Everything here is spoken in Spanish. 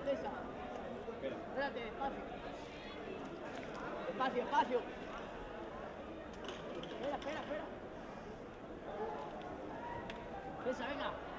francesa. Espérate, despacio. Despacio, despacio. Espera, espera, espera. Esa, venga.